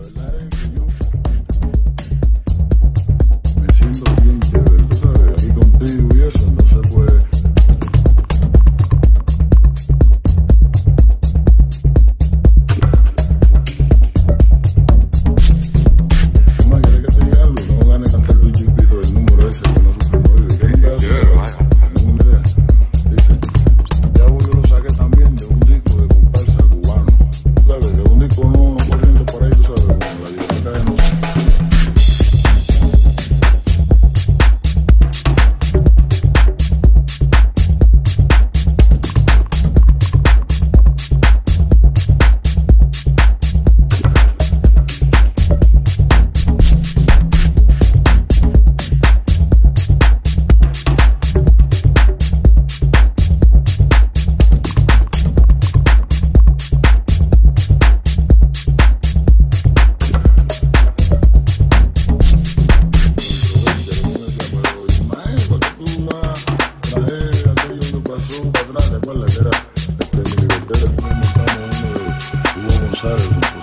verdad Compositor